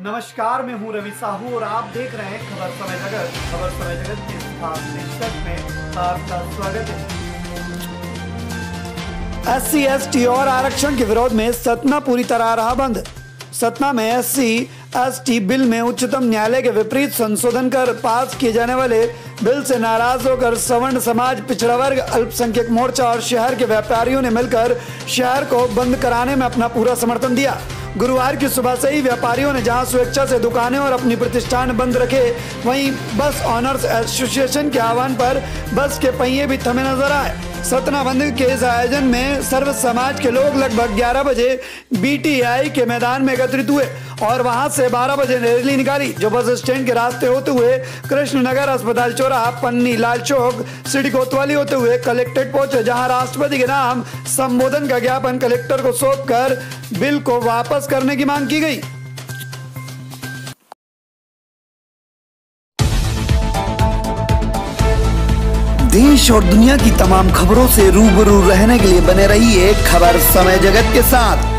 नमस्कार, मैं हूँ रवि साहू और आप देख रहे हैं खबर समय जगत। खबर समय जगत के निष्कर्ष में आपका स्वागत है। एस सी एस टी और आरक्षण के विरोध में सतना पूरी तरह रहा बंद सतना में S C S T bill में उच्चतम न्यायालय के विपरीत संशोधन कर पास किए जाने वाले बिल से नाराज़ होकर सवर्ण समाज, पिछड़ा वर्ग, अल्पसंख्यक मोर्चा और शहर के व्यापारियों ने मिलकर शहर को बंद कराने में अपना पूरा समर्थन दिया। गुरुवार की सुबह से ही व्यापारियों ने जहाँ स्वेच्छा से दुकानें और अपनी प्रतिष्ठान बंद रखे, वहीं बस ऑनर्स एसोसिएशन के आह्वान पर बस के पहिए भी थमे नज़र आए। सतना बंद के इस आयोजन में सर्व समाज के लोग लगभग 11 बजे बीटीआई के मैदान में एकत्रित हुए और वहाँ से 12 बजे रैली निकाली, जो बस स्टैंड के रास्ते होते हुए कृष्ण नगर अस्पताल चौराहा, पन्नी लाल चौक, सिटी कोतवाली होते हुए कलेक्ट्रेट पहुँचे, जहाँ राष्ट्रपति के नाम संबोधन का ज्ञापन कलेक्टर को सौंप कर बिल को वापस करने की मांग की गई। देश और दुनिया की तमाम खबरों से रूबरू रहने के लिए बने रहिए खबर समय जगत के साथ।